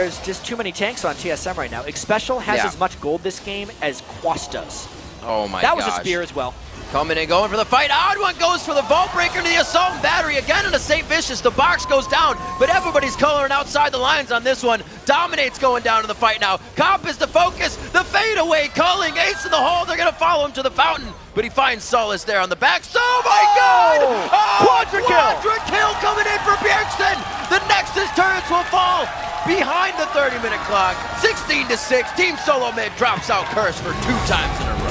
There's just too many tanks on TSM right now. Xpecial has Yeah. as much gold this game as Quas does. Oh my god. that gosh. was a spear as well. Coming and going for the fight. Oddone goes for the vault breaker to the assault and battery again into Saintvicious. The box goes down, but everybody's coloring outside the lines on this one. Dominates going down to the fight now. Comp is the focus. The fadeaway calling ace in the hole. They're going to follow him to the fountain, but he finds solace there on the back. So, oh my God! Turrets will fall behind the 30-minute clock. 16 to 6. Team Solo Mid drops out Curse for two times in a row.